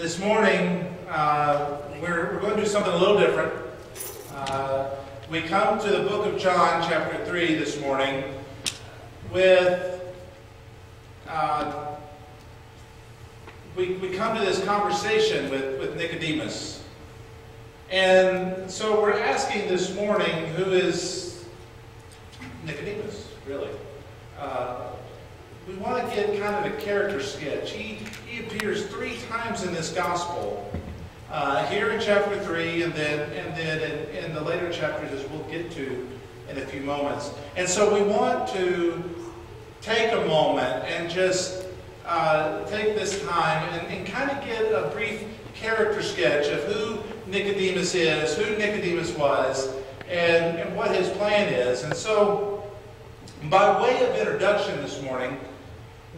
This morning, uh, we're, we're going to do something a little different. Uh, we come to the book of John, chapter 3, this morning, with. Uh, we, we come to this conversation with, with Nicodemus. And so we're asking this morning who is Nicodemus, really? Uh, we want to get kind of a character sketch. He, he appears three times in this gospel. Uh, here in chapter 3, and then, and then in, in the later chapters, as we'll get to in a few moments. And so we want to take a moment and just uh, take this time and, and kind of get a brief character sketch of who Nicodemus is, who Nicodemus was, and, and what his plan is. And so, by way of introduction this morning,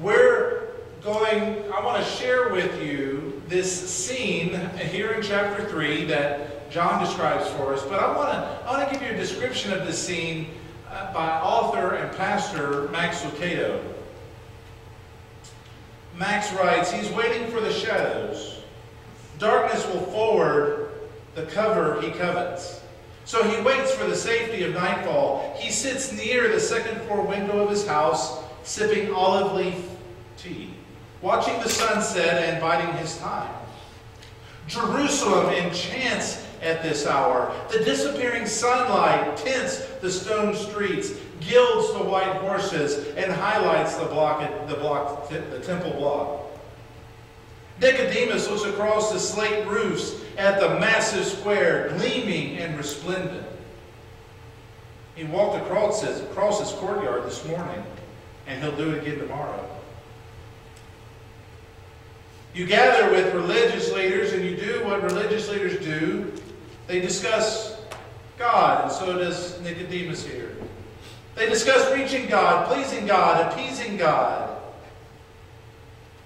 we're going, I want to share with you this scene here in chapter 3 that John describes for us, but I want to, I want to give you a description of this scene uh, by author and pastor Max Lucado. Max writes, he's waiting for the shadows. Darkness will forward the cover he covets. So he waits for the safety of nightfall. He sits near the second floor window of his house, sipping olive leaf tea, watching the sunset and biding his time. Jerusalem enchants at this hour. The disappearing sunlight tints the stone streets, gilds the white horses, and highlights the block, the block, the temple block. Nicodemus looks across the slate roofs at the massive square, gleaming and resplendent. He walked across his, across his courtyard this morning, and he'll do it again tomorrow. You gather with religious leaders, and you do what religious leaders do. They discuss God, and so does Nicodemus here. They discuss reaching God, pleasing God, appeasing God.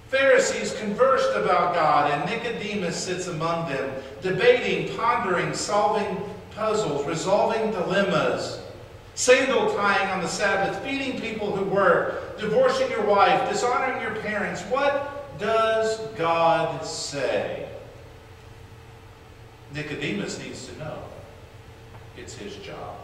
Pharisees conversed about God, and Nicodemus sits among them, debating, pondering, solving puzzles, resolving dilemmas, sandal tying on the Sabbath, feeding people who work, divorcing your wife, dishonoring your parents. What does God say? Nicodemus needs to know. It's his job.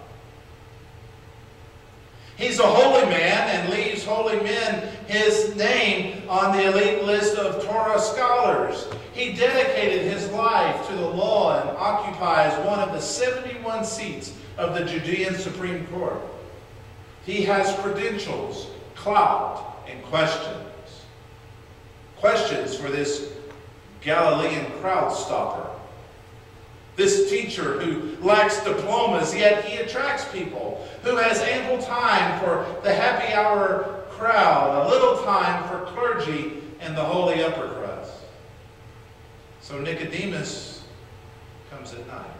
He's a holy man and leaves holy men his name on the elite list of Torah scholars. He dedicated his life to the law and occupies one of the 71 seats of the Judean Supreme Court. He has credentials, clout, and questions. Questions for this Galilean crowd stopper. This teacher who lacks diplomas, yet he attracts people, who has ample time for the happy hour crowd, a little time for clergy and the holy upper crust. So Nicodemus comes at night.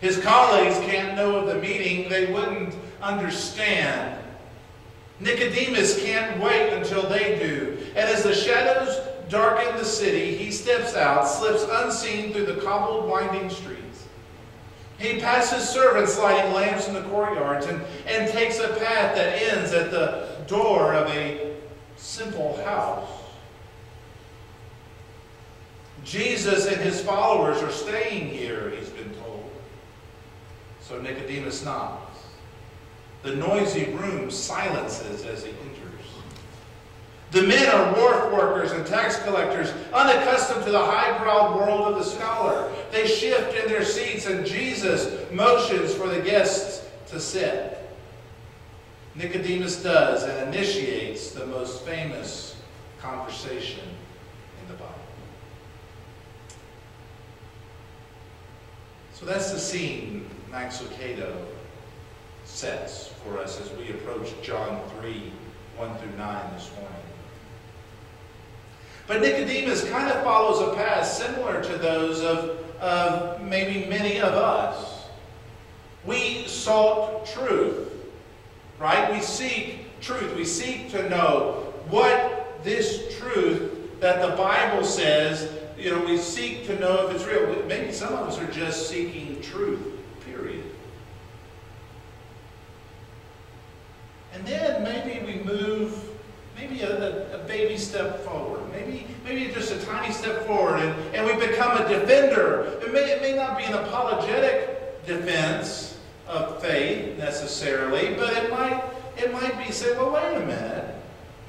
His colleagues can't know of the meeting, they wouldn't understand. Nicodemus can't wait until they do. And as the shadows darken the city, he steps out, slips unseen through the cobbled, winding streets. He passes servants lighting lamps in the courtyards and, and takes a path that ends at the door of a simple house. Jesus and his followers are staying here, he's been told. So Nicodemus knocks. The noisy room silences as he enters. The men are wharf workers and tax collectors, unaccustomed to the high-browed world of the scholar. They shift in their seats, and Jesus motions for the guests to sit. Nicodemus does and initiates the most famous conversation in the Bible. So that's the scene Max Lucado sets for us as we approach John 3, 1 through 9 this morning. But Nicodemus kind of follows a path similar to those of, of maybe many of us. We sought truth, right? We seek truth. We seek to know what this truth that the Bible says, you know, we seek to know if it's real. Maybe some of us are just seeking truth, period. And then maybe we move maybe a, a, baby step forward. Maybe, maybe just a tiny step forward and, and we become a defender. It may, it may not be an apologetic defense of faith necessarily, but it might, it might be say, well, wait a minute.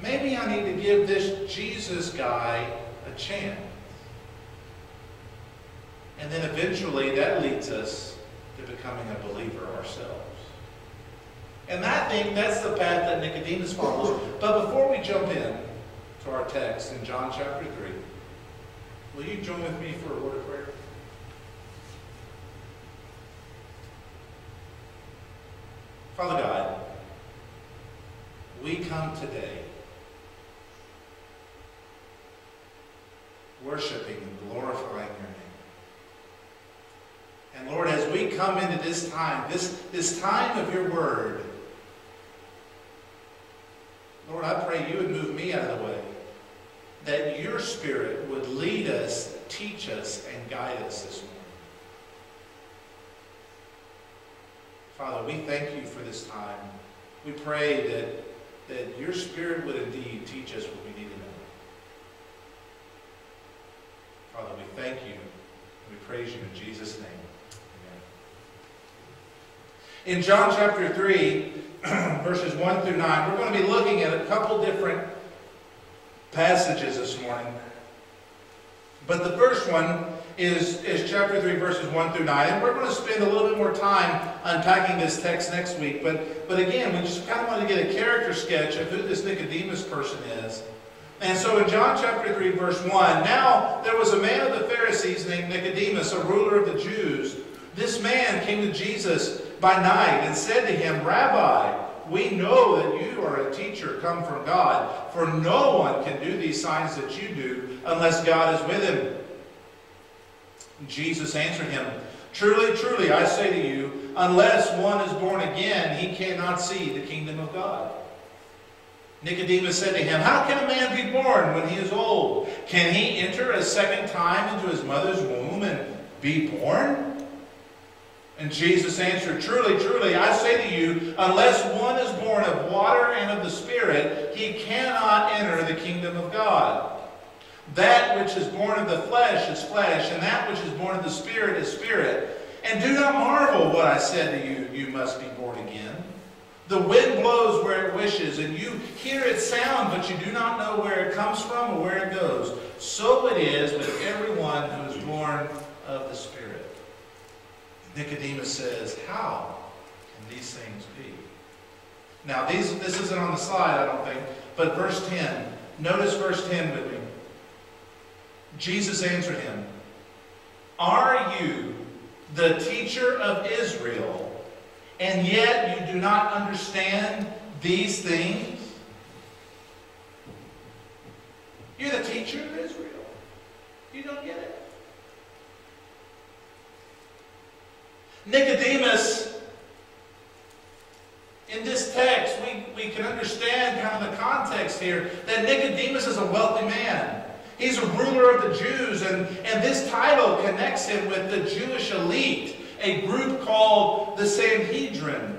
Maybe I need to give this Jesus guy a chance. And then eventually that leads us to becoming a believer ourselves. And I think that's the path that Nicodemus follows. But before we jump in to our text in John chapter 3, will you join with me for a word of prayer? Father God, we come today worshiping and glorifying your name. And Lord, as we come into this time, this, this time of your word, Lord, I pray you would move me out of the way. That your spirit would lead us, teach us, and guide us this morning. Father, we thank you for this time. We pray that, that your spirit would indeed teach us what we need to know. Father, we thank you. We praise you in Jesus' name. Amen. In John chapter 3, verses 1 through 9, we're going to be looking at a couple different passages this morning. But the first one is, is chapter 3, verses 1 through 9. And we're going to spend a little bit more time unpacking this text next week. But, but again, we just kind of want to get a character sketch of who this Nicodemus person is. And so in John chapter 3, verse 1, now there was a man of the Pharisees named Nicodemus, a ruler of the Jews. This man came to Jesus by night and said to him, Rabbi, we know that you are a teacher come from God, for no one can do these signs that you do unless God is with him. Jesus answered him, Truly, truly, I say to you, unless one is born again, he cannot see the kingdom of God. Nicodemus said to him, How can a man be born when he is old? Can he enter a second time into his mother's womb and be born? And Jesus answered, Truly, truly, I say to you, unless one is born of water and of the Spirit, he cannot enter the kingdom of God. That which is born of the flesh is flesh, and that which is born of the Spirit is spirit. And do not marvel what I said to you, you must be born again. The wind blows where it wishes, and you hear its sound, but you do not know where it comes from or where it goes. So it is with everyone who is born of the Spirit. Nicodemus says, How can these things be? Now, these, this isn't on the slide, I don't think, but verse 10. Notice verse 10 with me. Jesus answered him, Are you the teacher of Israel, and yet you do not understand these things? You're the teacher of Israel. You don't get it. Nicodemus, in this text, we, we can understand kind of the context here that Nicodemus is a wealthy man. He's a ruler of the Jews, and, and this title connects him with the Jewish elite, a group called the Sanhedrin.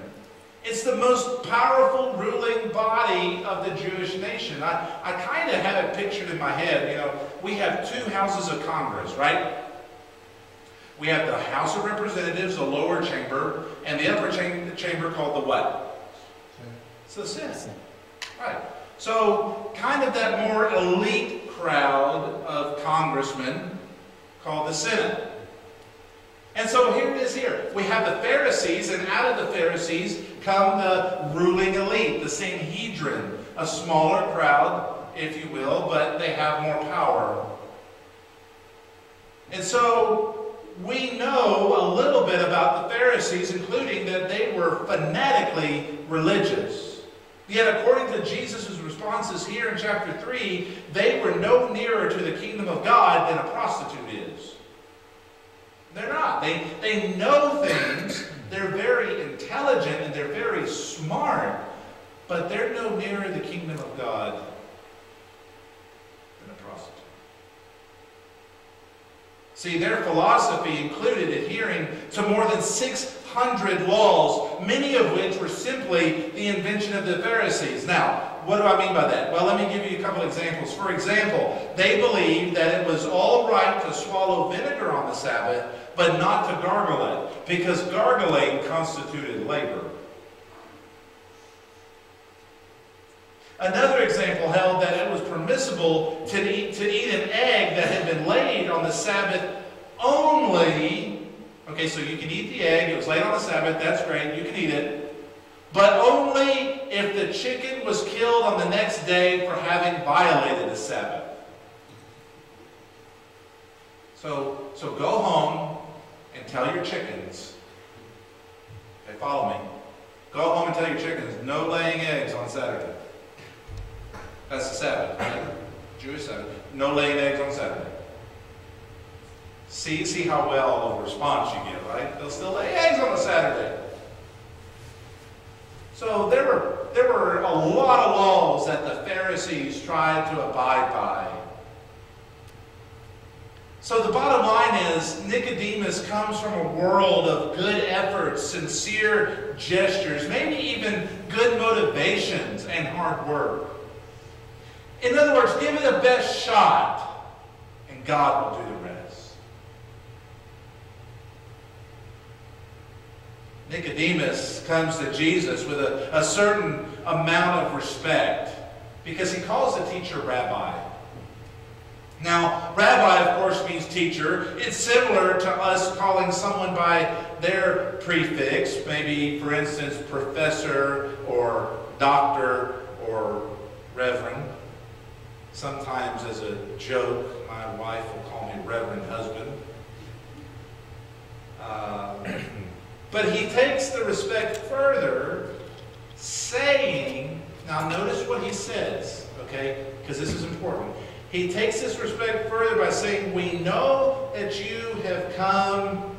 It's the most powerful ruling body of the Jewish nation. I, I kind of have it pictured in my head. You know, we have two houses of Congress, right? We have the House of Representatives, the lower chamber, and the upper chamber called the what? It's the Senate. Right. So, kind of that more elite crowd of congressmen called the Senate. And so here it is here. We have the Pharisees, and out of the Pharisees come the ruling elite, the Sanhedrin, a smaller crowd, if you will, but they have more power. And so we know a little bit about the Pharisees, including that they were fanatically religious. Yet, according to Jesus' responses here in chapter 3, they were no nearer to the kingdom of God than a prostitute is. They're not. They, they know things, they're very intelligent, and they're very smart, but they're no nearer the kingdom of God See, their philosophy included adhering to more than 600 laws, many of which were simply the invention of the Pharisees. Now, what do I mean by that? Well, let me give you a couple examples. For example, they believed that it was all right to swallow vinegar on the Sabbath, but not to gargle it, because gargling constituted labor. Another example held that it was permissible to eat, to eat an egg that had been laid on the Sabbath only. Okay, so you can eat the egg, it was laid on the Sabbath, that's great, you can eat it. But only if the chicken was killed on the next day for having violated the Sabbath. So, so go home and tell your chickens, okay, follow me. Go home and tell your chickens, no laying eggs on Saturday. That's the Sabbath, right? Jewish Sabbath. No laying eggs on Saturday. See, see how well of a response you get, right? They'll still lay eggs on a Saturday. So there were, there were a lot of laws that the Pharisees tried to abide by. So the bottom line is Nicodemus comes from a world of good efforts, sincere gestures, maybe even good motivations and hard work. In other words, give it the best shot, and God will do the rest. Nicodemus comes to Jesus with a, a certain amount of respect because he calls the teacher rabbi. Now, rabbi, of course, means teacher. It's similar to us calling someone by their prefix, maybe, for instance, professor or doctor or reverend. Sometimes, as a joke, my wife will call me Reverend Husband. Uh, but he takes the respect further, saying, now notice what he says, okay? Because this is important. He takes this respect further by saying, We know that you have come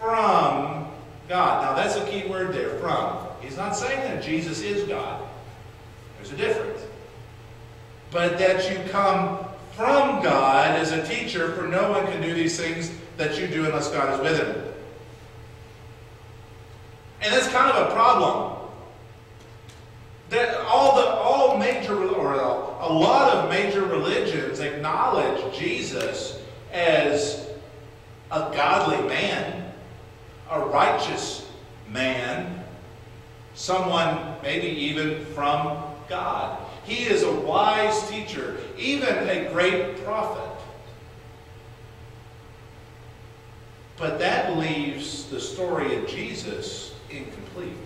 from God. Now that's a key word there, from. He's not saying that Jesus is God. There's a difference but that you come from God as a teacher, for no one can do these things that you do unless God is with him. And that's kind of a problem. That all the all major or a lot of major religions acknowledge Jesus as a godly man, a righteous man, someone maybe even from God. He is a wise teacher, even a great prophet. But that leaves the story of Jesus incomplete.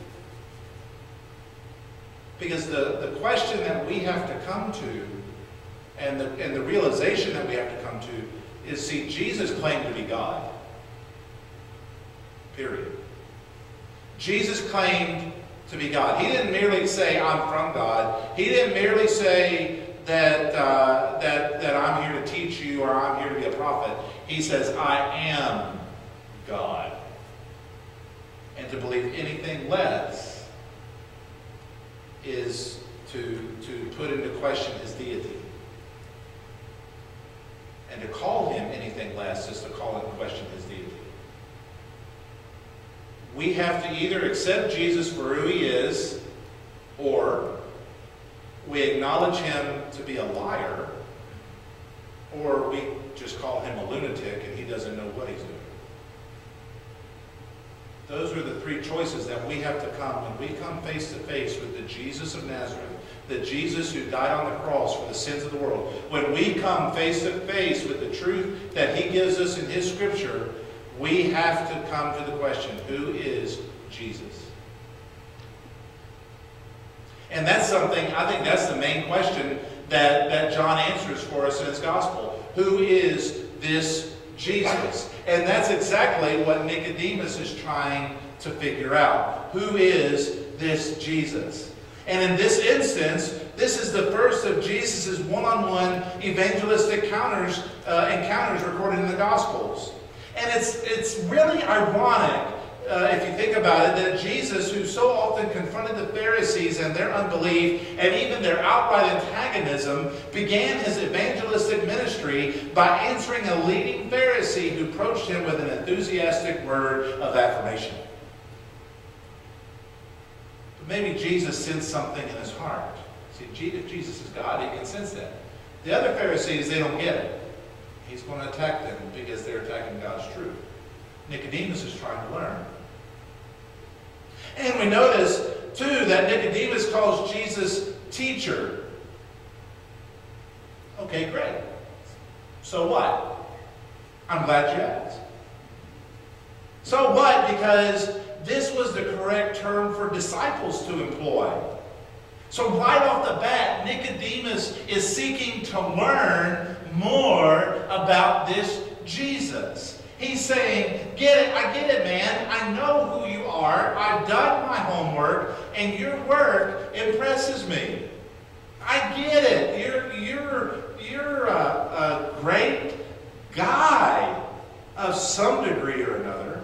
Because the, the question that we have to come to, and the, and the realization that we have to come to, is see, Jesus claimed to be God. Period. Jesus claimed to be God. He didn't merely say, I'm from God. He didn't merely say that, uh, that, that I'm here to teach you or I'm here to be a prophet. He says, I am God. And to believe anything less is to, to put into question his deity. And to call him anything less is to call into question his deity we have to either accept Jesus for who he is, or we acknowledge him to be a liar, or we just call him a lunatic and he doesn't know what he's doing. Those are the three choices that we have to come when we come face to face with the Jesus of Nazareth, the Jesus who died on the cross for the sins of the world. When we come face to face with the truth that he gives us in his scripture, we have to come to the question, who is Jesus? And that's something, I think that's the main question that, that John answers for us in his gospel. Who is this Jesus? And that's exactly what Nicodemus is trying to figure out. Who is this Jesus? And in this instance, this is the first of Jesus' one-on-one evangelistic uh, encounters recorded in the Gospels. And it's, it's really ironic, uh, if you think about it, that Jesus, who so often confronted the Pharisees and their unbelief and even their outright antagonism, began his evangelistic ministry by answering a leading Pharisee who approached him with an enthusiastic word of affirmation. But maybe Jesus sensed something in his heart. See, if Jesus is God, he can sense that. The other Pharisees, they don't get it. He's going to attack them because they're attacking God's truth. Nicodemus is trying to learn. And we notice, too, that Nicodemus calls Jesus teacher. Okay, great. So what? I'm glad you asked. So what? Because this was the correct term for disciples to employ. So right off the bat, to learn more about this Jesus. He's saying, get it, I get it, man. I know who you are. I've done my homework, and your work impresses me. I get it. You're, you're, you're a, a great guy of some degree or another.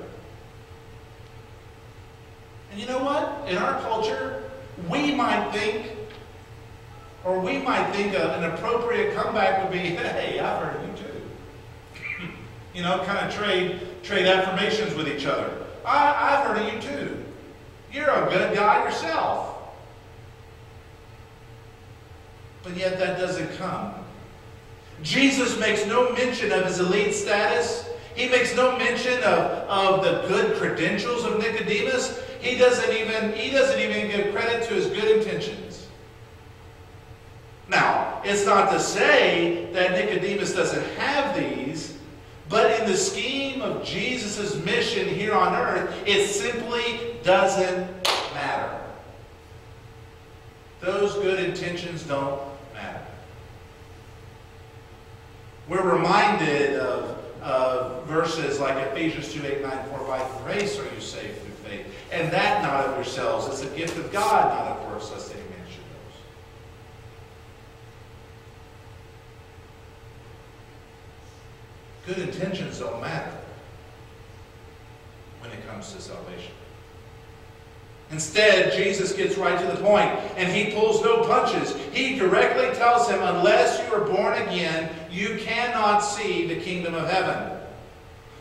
And you know what? In our culture, we might think, or we might think an appropriate comeback would be, hey, I've heard of you too. you know, kind of trade, trade affirmations with each other. I, I've heard of you too. You're a good guy yourself. But yet that doesn't come. Jesus makes no mention of his elite status. He makes no mention of, of the good credentials of Nicodemus. He doesn't even he doesn't even give credit to his good intentions. Now, it's not to say that Nicodemus doesn't have these, but in the scheme of Jesus' mission here on earth, it simply doesn't matter. Those good intentions don't matter. We're reminded of, of verses like Ephesians 2 8, 9, 4, by grace are you saved through faith. And that not of yourselves. It's a gift of God, not of works, lest any man should boast. Good intentions don't matter when it comes to salvation. Instead, Jesus gets right to the point, and he pulls no punches. He directly tells him, unless you are born again, you cannot see the kingdom of heaven.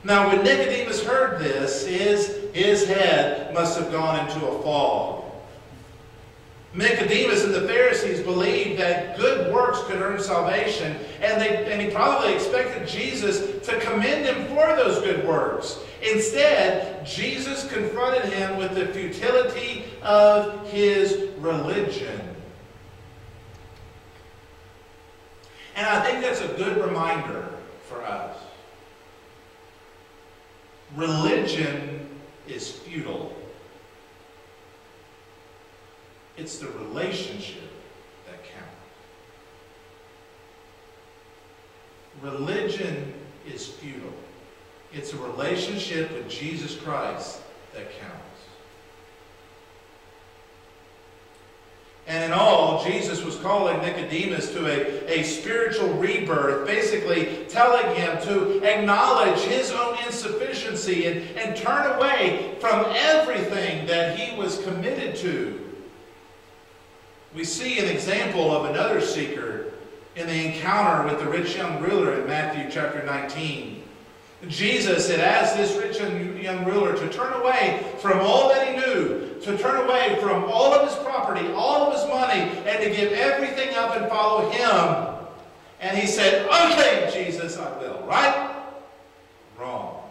Now, when Nicodemus heard this, his, his head must have gone into a fog. Nicodemus and the Pharisees believed that good works could earn salvation, and, they, and he probably expected Jesus to commend him for those good works. Instead, Jesus confronted him with the futility of his religion. And I think that's a good reminder for us. Religion is futile. It's the relationship that counts. Religion is futile. It's a relationship with Jesus Christ that counts. And in all, Jesus was calling Nicodemus to a, a spiritual rebirth, basically telling him to acknowledge his own insufficiency and, and turn away from everything that he was committed to. We see an example of another seeker in the encounter with the rich young ruler in Matthew chapter 19. Jesus had asked this rich young ruler to turn away from all that he knew, to turn away from all of his property, all of his money, and to give everything up and follow him. And he said, Okay, Jesus, I will. Right? Wrong.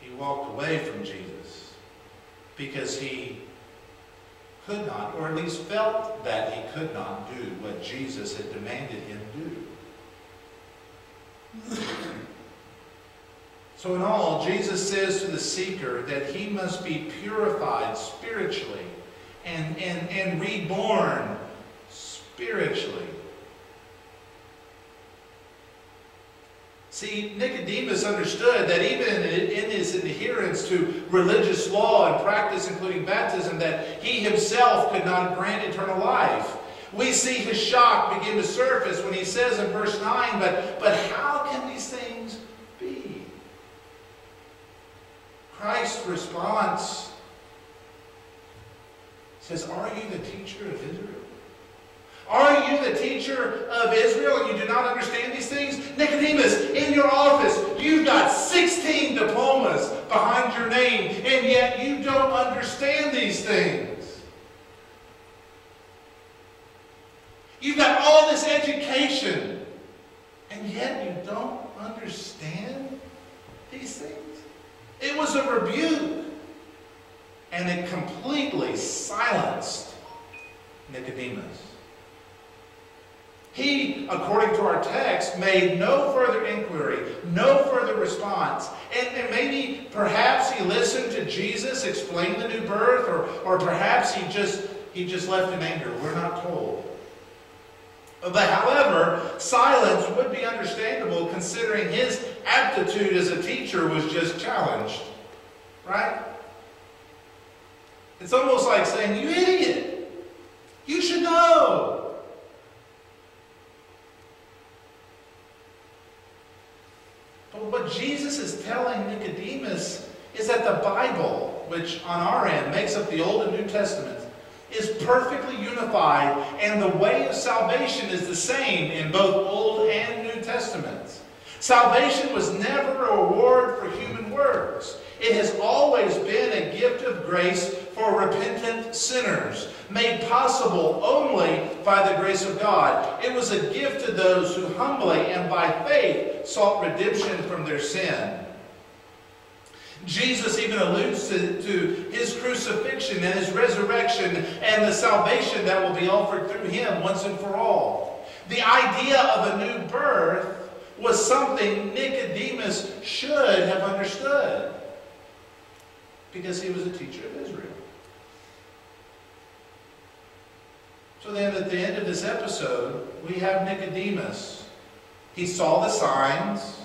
He walked away from Jesus because he could not, or at least felt that he could not do what Jesus had demanded him do. So, in all, Jesus says to the seeker that he must be purified spiritually and, and, and reborn spiritually. See, Nicodemus understood that even in his adherence to religious law and practice, including baptism, that he himself could not grant eternal life. We see his shock begin to surface when he says in verse 9, but, but how can these things be? Christ's response says, Are you the teacher of Israel? Are you the teacher of Israel and you do not understand these things? Nicodemus, in your office, you've got 16 diplomas behind your name, and yet you don't understand these things. You've got all this education, and yet you don't understand these things. It was a rebuke, and it completely silenced Nicodemus. He, according to our text, made no further inquiry, no further response. And, and, maybe, perhaps he listened to Jesus explain the new birth, or, or perhaps he just, he just left in anger. We're not told. But however, silence would be understandable considering his aptitude as a teacher was just challenged. Right? It's almost like saying, You idiot! You should know! But Jesus is telling Nicodemus is that the Bible, which on our end makes up the Old and New Testaments, is perfectly unified, and the way of salvation is the same in both Old and New Testaments. Salvation was never a reward for human works. It has always been a gift of grace for repentant sinners, made possible only by the grace of God. It was a gift to those who humbly and by faith sought redemption from their sin. Jesus even alludes to, to his crucifixion and his resurrection and the salvation that will be offered through him once and for all. The idea of a new birth was something Nicodemus should have understood because he was a teacher of Israel. So then at the end of this episode, we have Nicodemus. He saw the signs,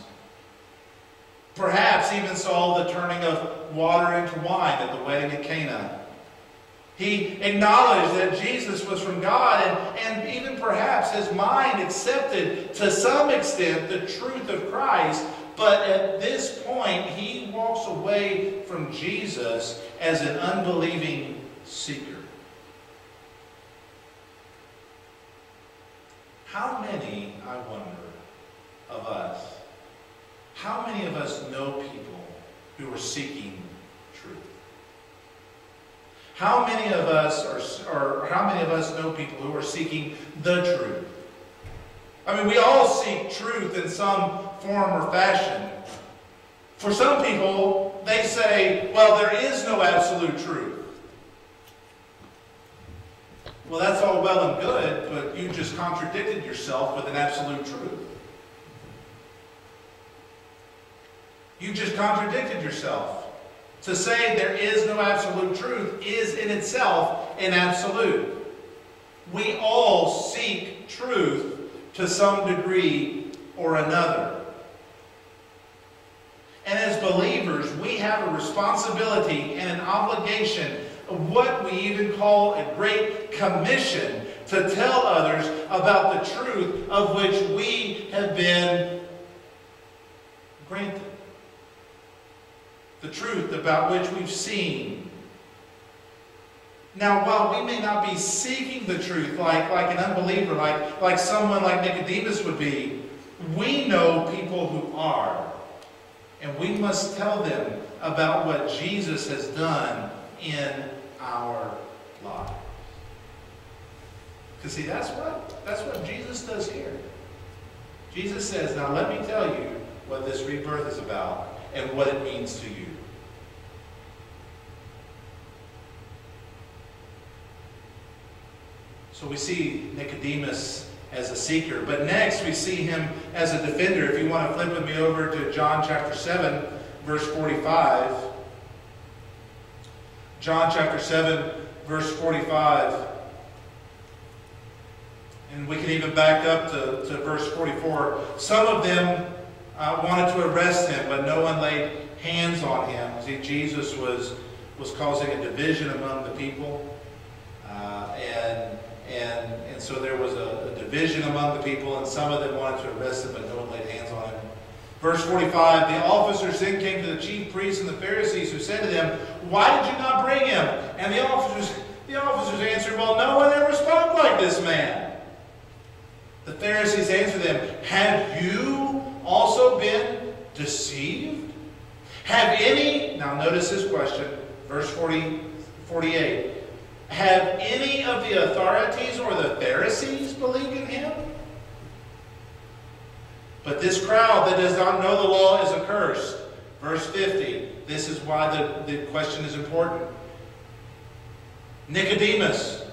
perhaps even saw the turning of water into wine at the wedding at Cana. He acknowledged that Jesus was from God, and, and even perhaps his mind accepted to some extent the truth of Christ. But at this point, he walks away from Jesus as an unbelieving seeker. How many, I wonder, of us, how many of us know people who are seeking truth? How many of us are, or how many of us know people who are seeking the truth? I mean, we all seek truth in some form or fashion. For some people, they say, well, there is no absolute truth. Well, that's all well and good, but you just contradicted yourself with an absolute truth. You just contradicted yourself. To say there is no absolute truth is in itself an absolute. We all seek truth to some degree or another. And as believers, we have a responsibility and an obligation what we even call a great commission to tell others about the truth of which we have been granted. The truth about which we've seen. Now, while we may not be seeking the truth like, like an unbeliever, like, like someone like Nicodemus would be, we know people who are. And we must tell them about what Jesus has done in our lives. Because see, that's what that's what Jesus does here. Jesus says, now let me tell you what this rebirth is about and what it means to you. So we see Nicodemus as a seeker. But next we see him as a defender. If you want to flip with me over to John chapter 7, verse 45. John chapter 7, verse 45. And we can even back up to, to verse 44. Some of them uh, wanted to arrest him, but no one laid hands on him. See, Jesus was, was causing a division among the people. Uh, and, and, and so there was a, a division among the people, and some of them wanted to arrest him, but no one laid hands on him. Verse 45, the officers then came to the chief priests and the Pharisees who said to them, Why did you not bring him? And the officers, the officers answered, Well, no one ever spoke like this man. The Pharisees answered them, Have you also been deceived? Have any, now notice this question, verse 40, 48. Have any of the authorities or the Pharisees believed in him? But this crowd that does not know the law is accursed. Verse 50. This is why the, the question is important. Nicodemus,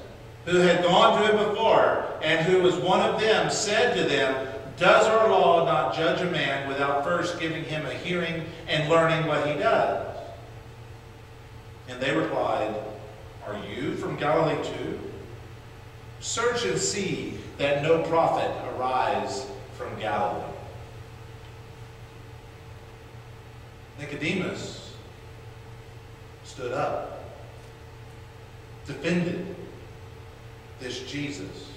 who had gone to him before, and who was one of them, said to them, Does our law not judge a man without first giving him a hearing and learning what he does? And they replied, Are you from Galilee too? Search and see that no prophet arise from Galilee. Nicodemus stood up, defended this Jesus.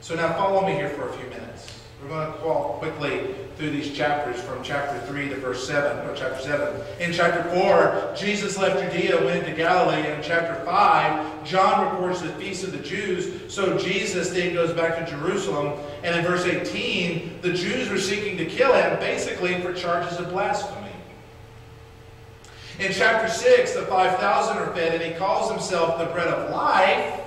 So now follow me here for a few minutes. We're going to walk quickly through these chapters from chapter 3 to verse 7, or chapter 7. In chapter 4, Jesus left Judea, went into Galilee. In chapter 5, John records the feast of the Jews. So Jesus then goes back to Jerusalem. And in verse 18, the Jews were seeking to kill him, basically for charges of blasphemy. In chapter 6, the 5,000 are fed, and he calls himself the bread of life,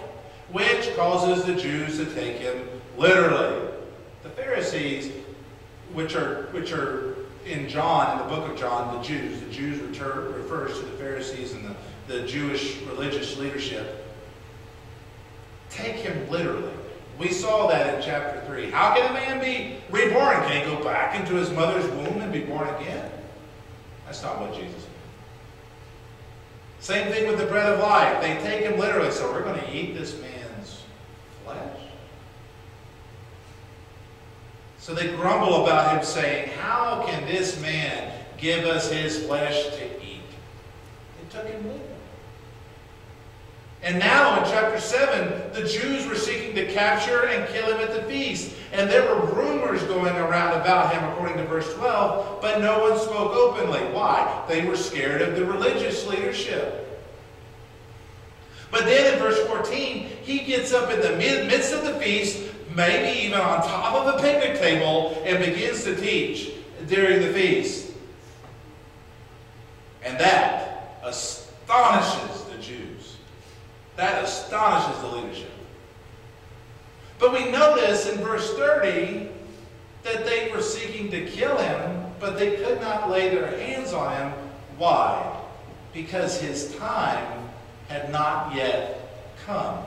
which causes the Jews to take him literally. The Pharisees, which are, which are in John, in the book of John, the Jews, the Jews refer, refers to the Pharisees and the, the Jewish religious leadership, take him literally. We saw that in chapter 3. How can a man be reborn? Can he go back into his mother's womb and be born again? That's not what Jesus. Same thing with the bread of life. They take him literally. So we're going to eat this man's flesh. So they grumble about him, saying, How can this man give us his flesh to eat? Took him literally. And now in chapter 7, the Jews were seeking to capture and kill him at the feast. And there were rumors going around about him, according to verse 12, but no one spoke openly. Why? They were scared of the religious leadership. But then in verse 14, he gets up in the midst of the feast, maybe even on top of a picnic table, and begins to teach during the feast. And that astonishes the Jews. That astonishes the leadership. But we notice in verse 30 that they were seeking to kill him, but they could not lay their hands on him. Why? Because his time had not yet come.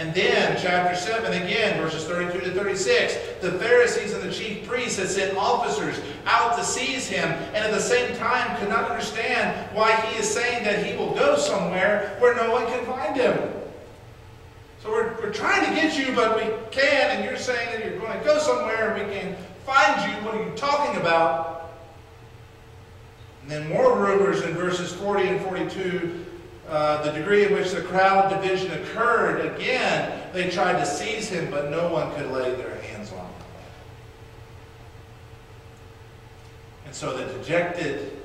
And then, chapter 7, again, verses 32 to 36, the Pharisees and the chief priests had sent officers out to seize him, and at the same time could not understand why he is saying that he will go somewhere where no one can find him. So we're, we're trying to get you, but we can't, and you're saying that you're going to go somewhere and we can find you. What are you talking about? And then more rumors in verses 40 and 42 uh, the degree in which the crowd division occurred, again, they tried to seize him, but no one could lay their hands on him. And so the dejected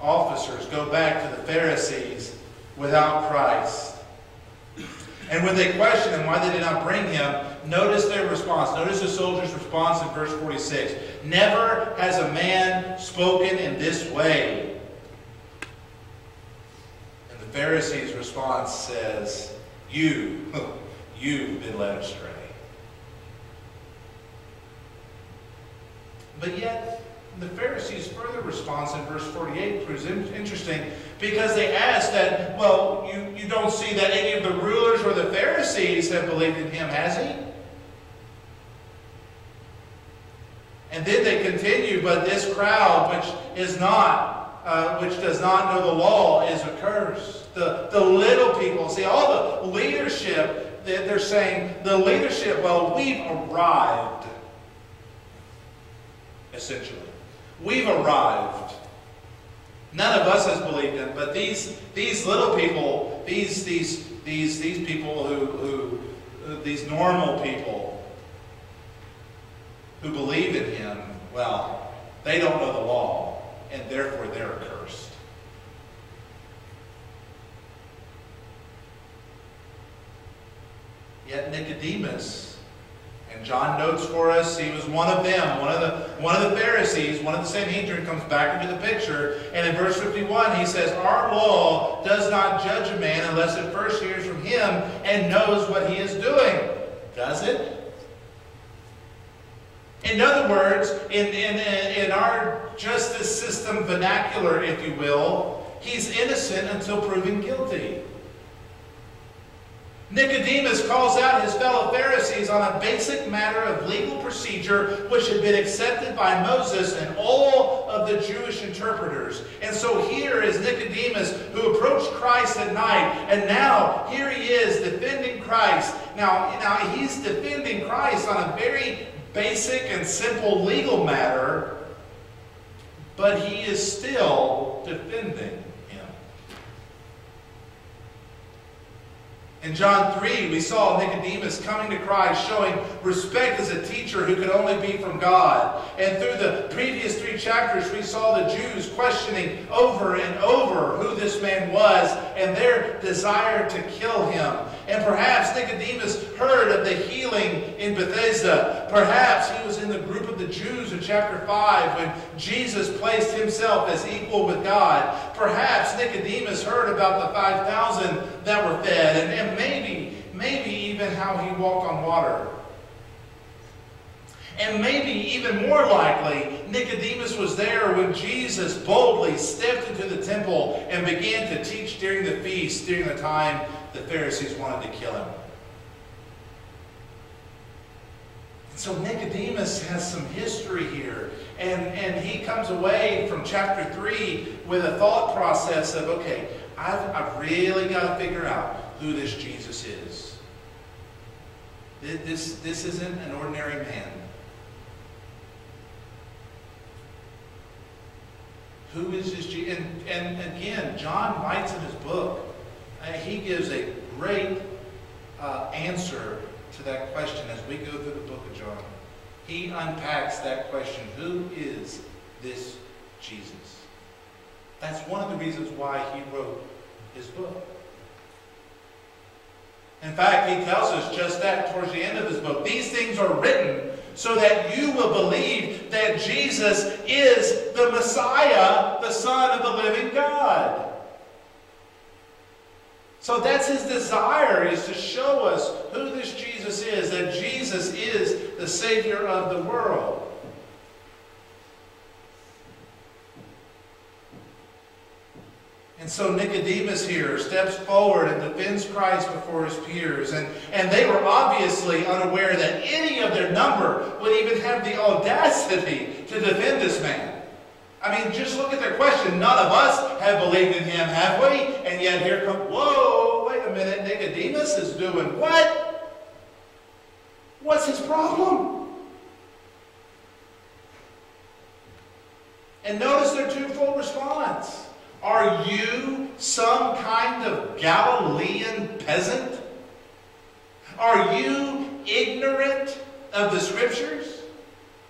officers go back to the Pharisees without Christ. And when they question him why they did not bring him, notice their response. Notice the soldiers' response in verse 46. Never has a man spoken in this way. Pharisees' response says, You, you've been led astray. But yet, the Pharisees' further response in verse 48 proves interesting because they ask that, well, you, you don't see that any of the rulers or the Pharisees have believed in him, has he? And then they continue, but this crowd, which is not, uh, which does not know the law, is accursed the, the little people. See, all the leadership, they're saying, the leadership, well, we've arrived, essentially. We've arrived. None of us has believed him, but these, these little people, these, these, these, these people who, who, these normal people who believe in him, well, they don't know the law, and therefore they're accursed. Yet Nicodemus And John notes for us he was one of them, one of the one of the Pharisees, one of the Sanhedrin comes back into the picture. And in verse 51, he says, Our law does not judge a man unless it first hears from him and knows what he is doing. Does it? In other words, in, in, in our justice system vernacular, if you will, he's innocent until proven guilty. Nicodemus calls out his fellow Pharisees on a basic matter of legal procedure which had been accepted by Moses and all of the Jewish interpreters. And so here is Nicodemus who approached Christ at night, and now here he is defending Christ. Now, now he's defending Christ on a very basic and simple legal matter, but he is still defending him. In John 3, we saw Nicodemus coming to Christ, showing respect as a teacher who could only be from God. And through the previous three chapters, we saw the Jews questioning over and over who this man was and their desire to kill him. And perhaps Nicodemus heard of the healing in Bethesda. Perhaps he was in the group of the Jews in chapter 5 when Jesus placed himself as equal with God. Perhaps Nicodemus heard about the 5,000 that were fed. And, and maybe, maybe even how he walked on water. And maybe even more likely, Nicodemus was there when Jesus boldly stepped into the temple and began to teach during the feast, during the time the Pharisees wanted to kill him. So Nicodemus has some history here. And, and he comes away from chapter 3 with a thought process of, okay, I've, I've really got to figure out who this Jesus is. This, this isn't an ordinary man. Who is this Jesus? And, and again, John writes in his book, uh, he gives a great uh, answer to that question as we go through the book of John. He unpacks that question Who is this Jesus? That's one of the reasons why he wrote his book. In fact, he tells us just that towards the end of his book. These things are written so that you will believe that Jesus is the Messiah, the Son of the living God. So that's his desire is to show us who this Jesus is, that Jesus is the Savior of the world. And so Nicodemus here steps forward and defends Christ before his peers. And, and they were obviously unaware that any of their number would even have the audacity to defend this man. I mean, just look at their question. None of us have believed in him, have we? And yet here come, whoa, wait a minute, Nicodemus is doing what? What's his problem? And notice their twofold response. Are you some kind of Galilean peasant? Are you ignorant of the scriptures?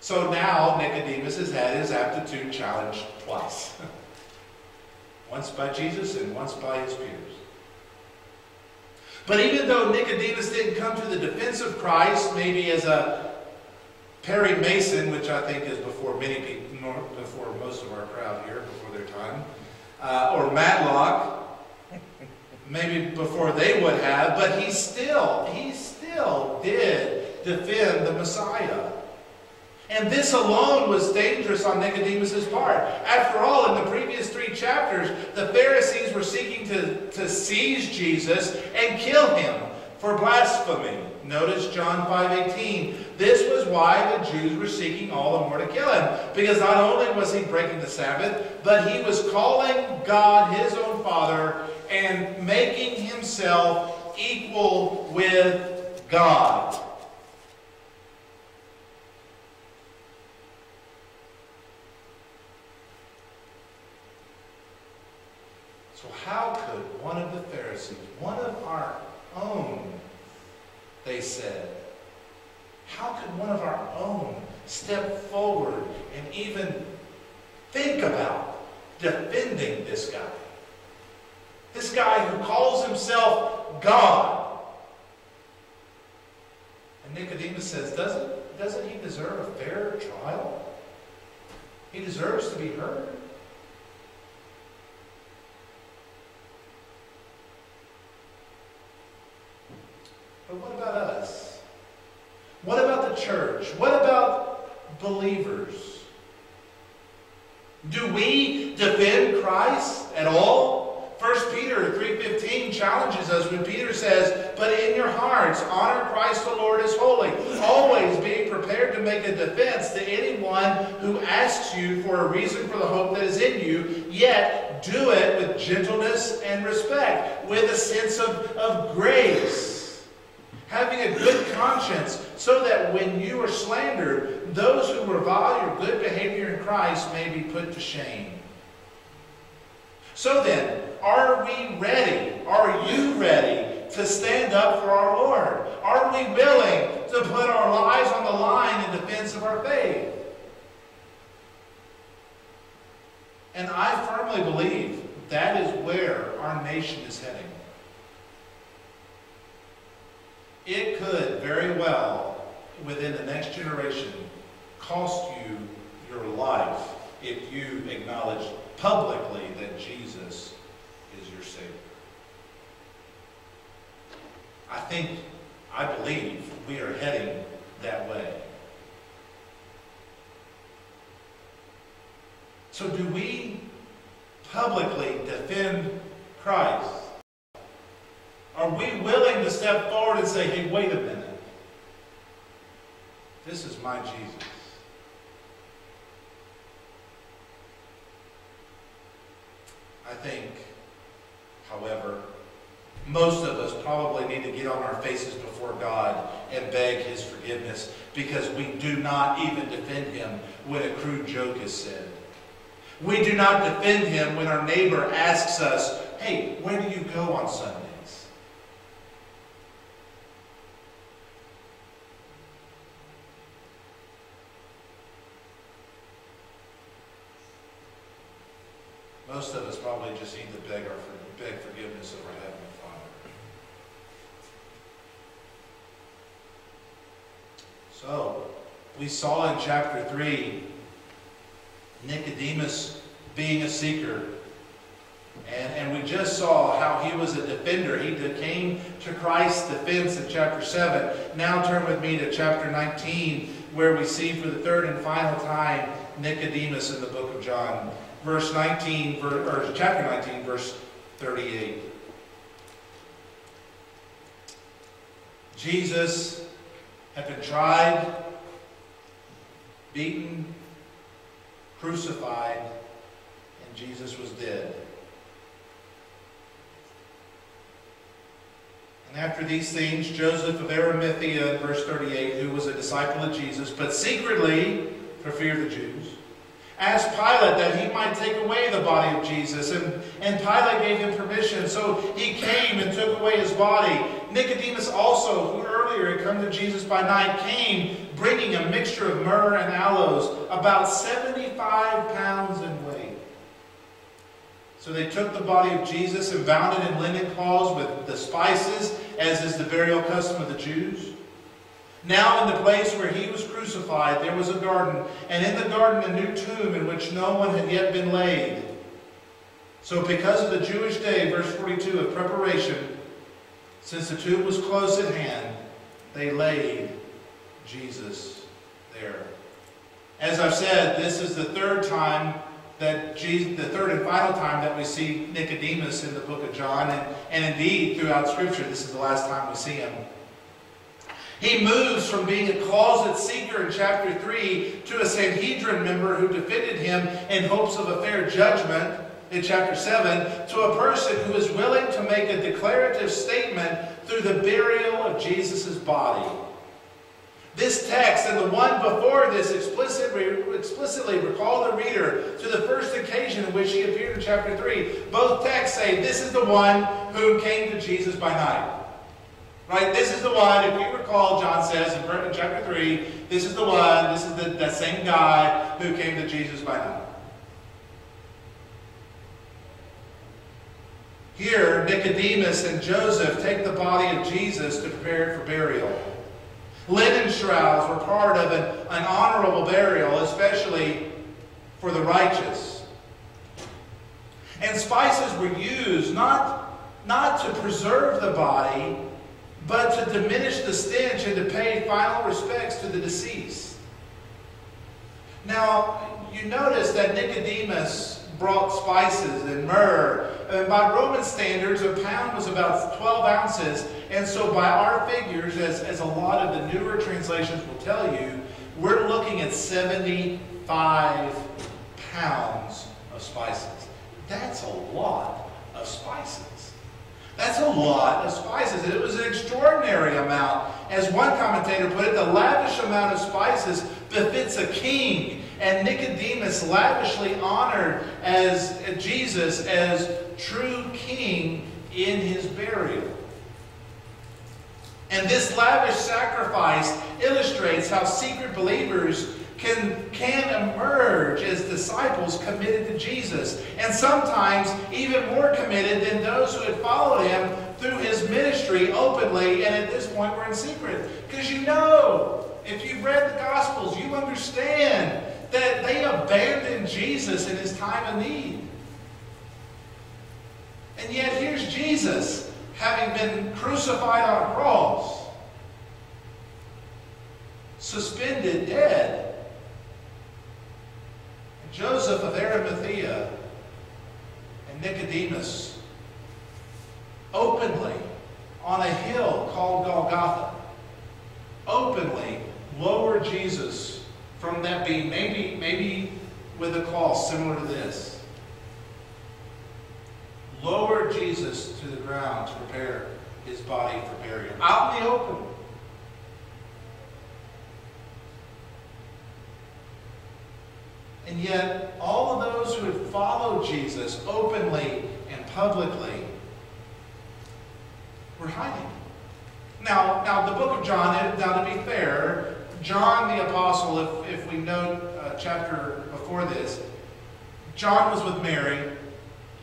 So now Nicodemus has had his aptitude challenged twice. once by Jesus and once by his peers. But even though Nicodemus didn't come to the defense of Christ, maybe as a Perry Mason, which I think is before many people, before most of our crowd here, before their time, uh, or Matlock, maybe before they would have, but he still, he still did defend the Messiah. And this alone was dangerous on Nicodemus' part. After all, in the previous three chapters, the Pharisees were seeking to, to seize Jesus and kill him for blasphemy. Notice John 5.18. This was why the Jews were seeking all the more to kill him. Because not only was he breaking the Sabbath, but he was calling God his own Father and making himself equal with God. So how could one of the Pharisees, one of our own, they said, how could one of our own step forward and even think about defending this guy? This guy who calls himself God. And Nicodemus says, doesn't, doesn't he deserve a fair trial? He deserves to be heard. But what about us? What about the church? What about believers? We defend Christ at all? 1 Peter 3.15 challenges us when Peter says, But in your hearts honor Christ the Lord as holy, always being prepared to make a defense to anyone who asks you for a reason for the hope that is in you, yet do it with gentleness and respect, with a sense of, of grace having a good conscience, so that when you are slandered, those who revile your good behavior in Christ may be put to shame. So then, are we ready? Are you ready to stand up for our Lord? Are we willing to put our lives on the line in defense of our faith? And I firmly believe that is where our nation is heading. It could very well, within the next generation, cost you your life if you acknowledge publicly that Jesus is your Savior. I think, I believe, we are heading that way. So do we publicly defend Christ? Are we willing to step forward and say, hey, wait a minute. This is my Jesus. I think, however, most of us probably need to get on our faces before God and beg His forgiveness because we do not even defend Him when a crude joke is said. We do not defend Him when our neighbor asks us, hey, where do you go on Sunday? most of us probably just need to beg, our, beg forgiveness of our Heavenly Father. So, we saw in chapter 3 Nicodemus being a seeker. And, and we just saw how he was a defender. He came to Christ's defense in chapter 7. Now turn with me to chapter 19, where we see for the third and final time Nicodemus in the book of John verse 19, or chapter 19, verse 38. Jesus had been tried, beaten, crucified, and Jesus was dead. And after these things, Joseph of Arimathea, verse 38, who was a disciple of Jesus, but secretly, for fear of the Jews, asked Pilate that he might take away the body of Jesus. And, and Pilate gave him permission. So he came and took away his body. Nicodemus also, who earlier had come to Jesus by night, came bringing a mixture of myrrh and aloes, about 75 pounds in weight. So they took the body of Jesus and bound it in linen cloths with the spices, as is the burial custom of the Jews. Now in the place where he was crucified there was a garden, and in the garden a new tomb in which no one had yet been laid. So because of the Jewish day, verse 42 of preparation, since the tomb was close at hand, they laid Jesus there. As I've said, this is the third time that Jesus, the third and final time that we see Nicodemus in the book of John, and, and indeed throughout Scripture, this is the last time we see him. He moves from being a closet seeker in chapter 3 to a Sanhedrin member who defended him in hopes of a fair judgment in chapter 7 to a person who is willing to make a declarative statement through the burial of Jesus' body. This text and the one before this explicitly, explicitly recall the reader to the first occasion in which he appeared in chapter 3. Both texts say this is the one who came to Jesus by night. Right? This is the one, if you recall, John says in chapter 3, this is the one, this is the, that same guy who came to Jesus by night. Here, Nicodemus and Joseph take the body of Jesus to prepare it for burial. Linen shrouds were part of an, an honorable burial, especially for the righteous. And spices were used not, not to preserve the body, but to diminish the stench and to pay final respects to the deceased. Now, you notice that Nicodemus brought spices and myrrh. And by Roman standards, a pound was about 12 ounces. And so, by our figures, as, as a lot of the newer translations will tell you, we're looking at 75 pounds of spices. That's a lot of spices. That's a lot of spices. It was an extraordinary amount. As one commentator put it, the lavish amount of spices befits a king. And Nicodemus lavishly honored as Jesus as true king in his burial. And this lavish sacrifice illustrates how secret believers can, can emerge as disciples committed to Jesus. And sometimes even more committed than those who had followed him through his ministry openly and at this point were in secret. Because you know, if you've read the Gospels, you understand that they abandoned Jesus in his time of need. And yet here's Jesus having been crucified on a cross, suspended dead. And Joseph of Arimathea and Nicodemus openly on a hill called Golgotha, openly lower Jesus from that beam, maybe, maybe with a cross similar to this. Lower Jesus to the ground to prepare his body for burial. Out in the open. And yet, all of those who had followed Jesus openly and publicly were hiding. Now, now the book of John, now to be fair, John the Apostle, if, if we note a uh, chapter before this, John was with Mary,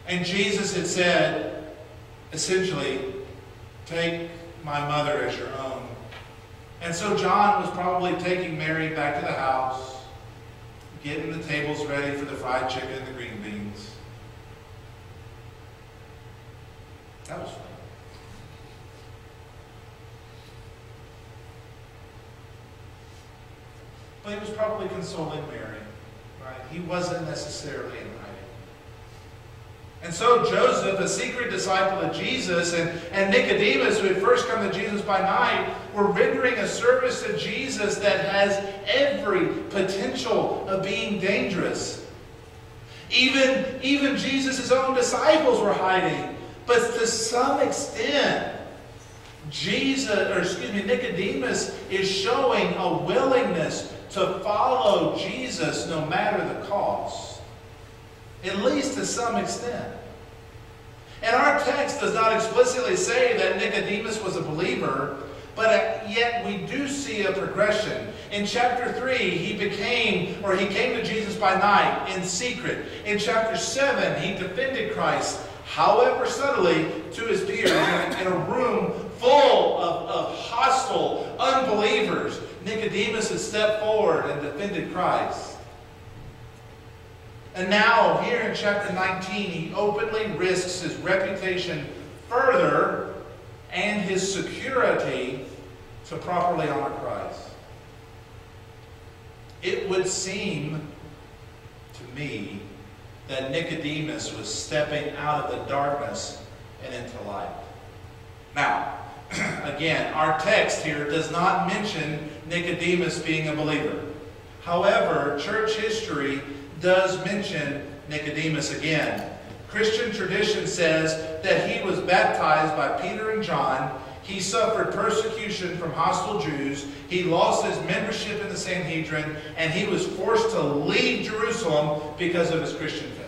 and Jesus had said, essentially, take my mother as your own. And so John was probably taking Mary back to the house, getting the tables ready for the fried chicken and the green beans. That was fun. But he was probably consoling Mary. Right? He wasn't necessarily in. And so Joseph, a secret disciple of Jesus, and, and Nicodemus, who had first come to Jesus by night, were rendering a service to Jesus that has every potential of being dangerous. Even, even Jesus' own disciples were hiding. But to some extent, Jesus, or excuse me, Nicodemus is showing a willingness to follow Jesus no matter the cost, at least to some extent. And our text does not explicitly say that Nicodemus was a believer, but uh, yet we do see a progression. In chapter 3, he became, or he came to Jesus by night in secret. In chapter 7, he defended Christ, however subtly, to his peers in a room full of, of hostile unbelievers. Nicodemus has stepped forward and defended Christ. And now, here in chapter 19, he openly risks his reputation further and his security to properly honor Christ. It would seem to me that Nicodemus was stepping out of the darkness and into light. Now, again, our text here does not mention Nicodemus being a believer. However, church history does mention Nicodemus again. Christian tradition says that he was baptized by Peter and John. He suffered persecution from hostile Jews. He lost his membership in the Sanhedrin, and he was forced to leave Jerusalem because of his Christian faith.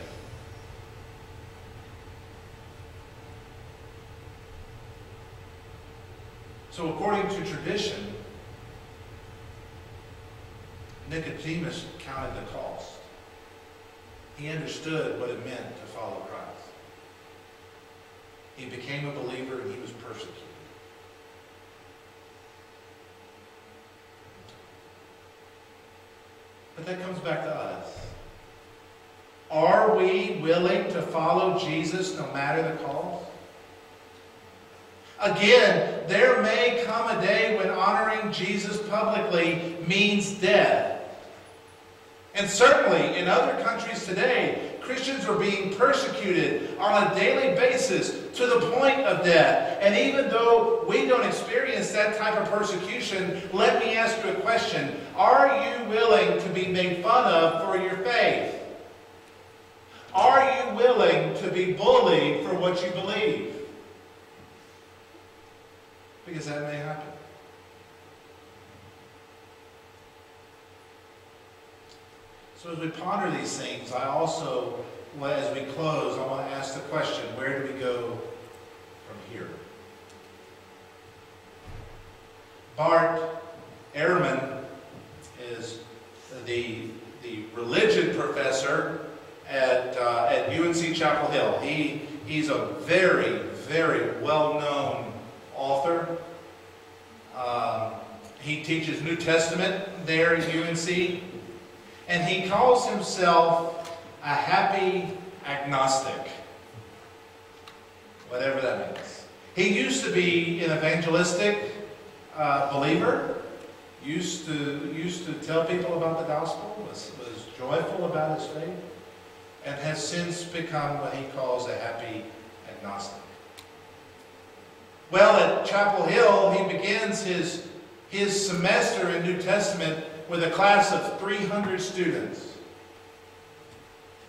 So, according to tradition, Nicodemus counted the cost. He understood what it meant to follow Christ. He became a believer and he was persecuted. But that comes back to us. Are we willing to follow Jesus no matter the cost? Again, there may come a day when honoring Jesus publicly means death. And certainly in other countries today, Christians are being persecuted on a daily basis to the point of death. And even though we don't experience that type of persecution, let me ask you a question. Are you willing to be made fun of for your faith? Are you willing to be bullied for what you believe? Because that may happen. So as we ponder these things, I also, as we close, I want to ask the question, where do we go from here? Bart Ehrman is the, the religion professor at, uh, at UNC Chapel Hill. He, he's a very, very well-known author. Um, he teaches New Testament there at UNC. And he calls himself a happy agnostic. Whatever that means. He used to be an evangelistic uh, believer, used to, used to tell people about the gospel, was, was joyful about his faith, and has since become what he calls a happy agnostic. Well, at Chapel Hill, he begins his, his semester in New Testament with a class of 300 students.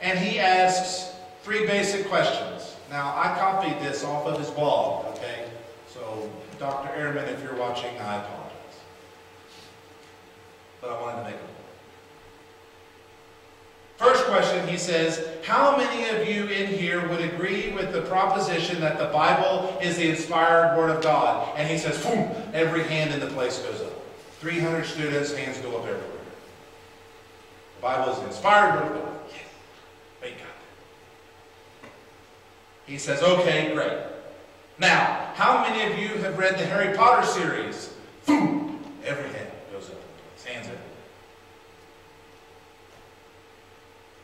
And he asks three basic questions. Now, I copied this off of his blog, okay? So, Dr. Ehrman, if you're watching, I apologize. But I wanted to make it. First question, he says, how many of you in here would agree with the proposition that the Bible is the inspired Word of God? And he says, boom, every hand in the place goes up. 300 students, hands go up everywhere. The Bible is inspired God. Yes, thank God. He says, okay, great. Now, how many of you have read the Harry Potter series? Boom, every hand goes up. Hands everywhere.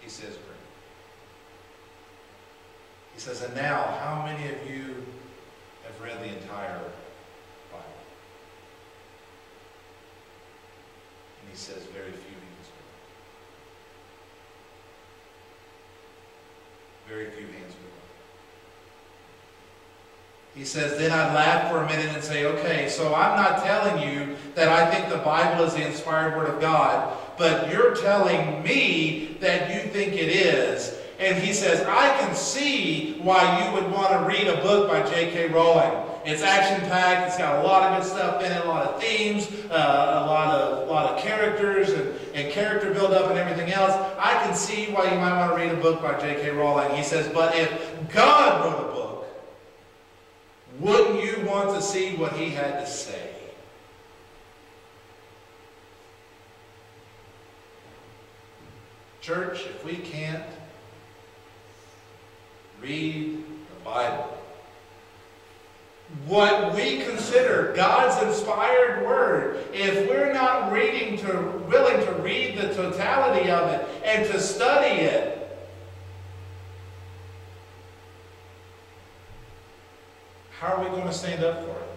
He says, great. He says, and now, how many of you have read the entire Bible? And he says, very few hands go up. Very few hands up. He says, then I'd laugh for a minute and say, okay, so I'm not telling you that I think the Bible is the inspired Word of God, but you're telling me that you think it is. And he says, I can see why you would want to read a book by J.K. Rowling. It's action-packed. It's got a lot of good stuff in it, a lot of themes, uh, a lot of a lot of characters and, and character build-up and everything else. I can see why you might want to read a book by J.K. Rowling. He says, but if God wrote a book, wouldn't you want to see what he had to say? Church, if we can't read the Bible, what we consider God's inspired word, if we're not reading to willing to read the totality of it and to study it, how are we going to stand up for it?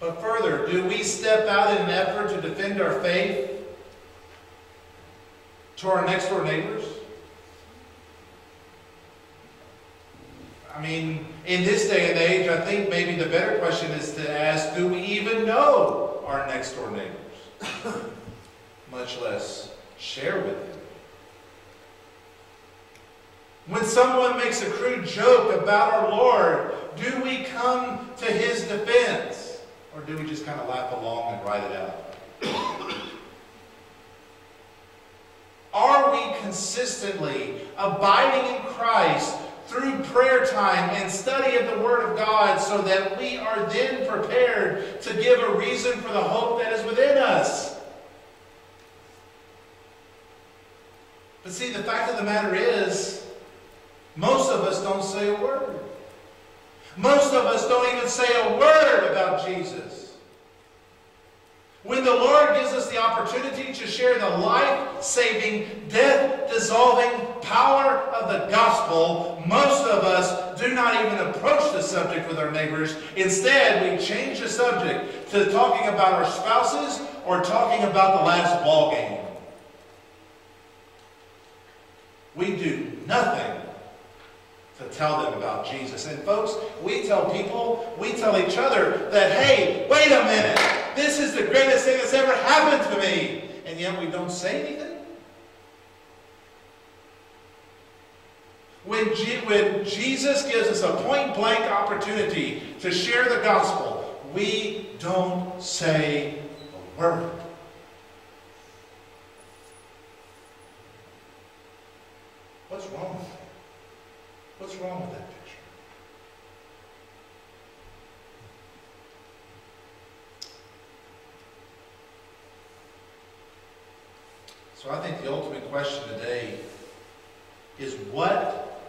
But further, do we step out in an effort to defend our faith to our next door neighbors? I mean, in this day and age, I think maybe the better question is to ask, do we even know our next door neighbors? Much less share with them. When someone makes a crude joke about our Lord, do we come to his defense? Or do we just kind of laugh along and write it out? Are we consistently abiding in Christ through prayer time and study of the Word of God so that we are then prepared to give a reason for the hope that is within us? But see, the fact of the matter is, most of us don't say a word. Most of us don't even say a word about Jesus. When the Lord gives us the opportunity to share the life saving, death dissolving power of the gospel, most of us do not even approach the subject with our neighbors. Instead, we change the subject to talking about our spouses or talking about the last ball game. We do nothing to tell them about Jesus. And folks, we tell people, we tell each other that, hey, wait a minute, this is the greatest thing that's ever happened to me. And yet we don't say anything. When, G- when Jesus gives us a point blank opportunity to share the gospel, we don't say a word. What's wrong with that? What's wrong with that picture? So I think the ultimate question today is what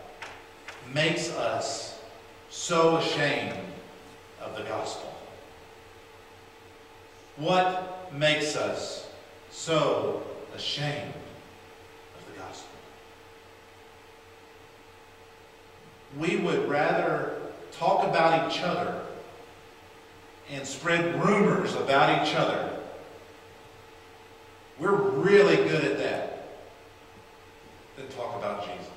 makes us so ashamed of the gospel? What makes us so ashamed of the gospel? We would rather talk about each other and spread rumors about each other. We're really good at that than talk about Jesus.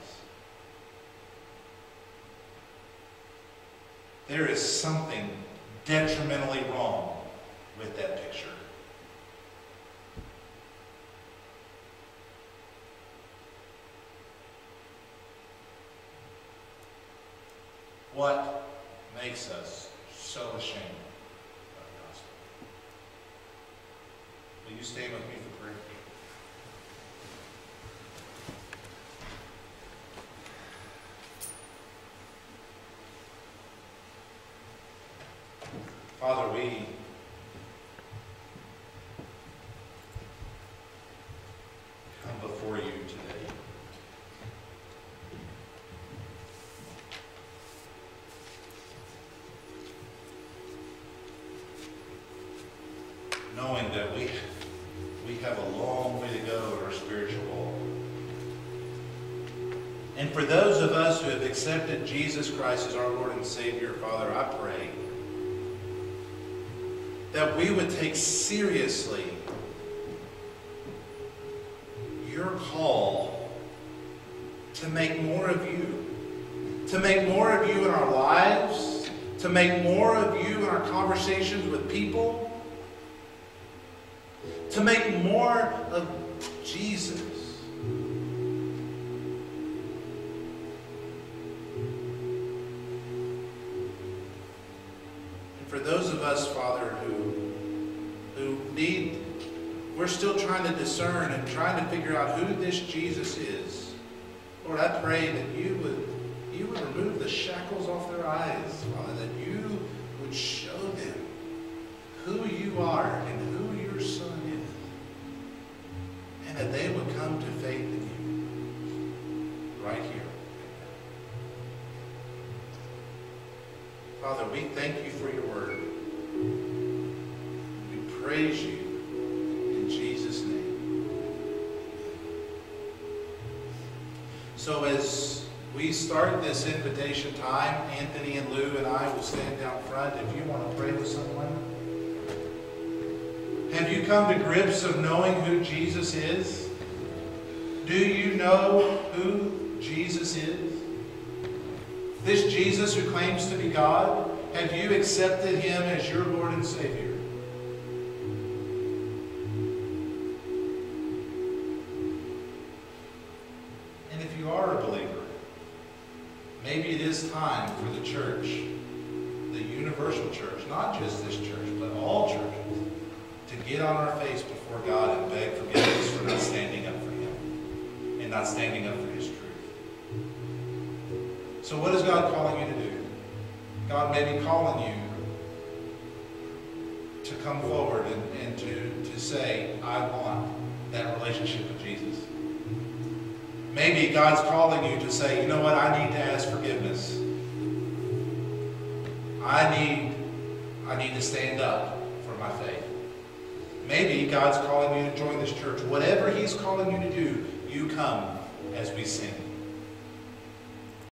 There is something detrimentally wrong with that picture. What makes us so ashamed of the gospel? Will you stand with me for prayer? Father, we come before you today. Knowing that we, we have a long way to go in our spiritual walk. And for those of us who have accepted Jesus Christ as our Lord and Savior, take seriously your call to make more of you, to make more of you in our lives, to make more of you in our conversations with people, discern and trying to figure out who this Jesus is. Lord, I pray that you would, you would remove the shackles off their eyes, Father, that you would show them who you are and who your Son is, and that they would come to faith in you right here. Father, we thank you start this invitation time, Anthony and Lou and I will stand down front. If you want to pray with someone. Have you come to grips of knowing who Jesus is? Do you know who Jesus is? This Jesus who claims to be God, have you accepted him as your Lord and Savior?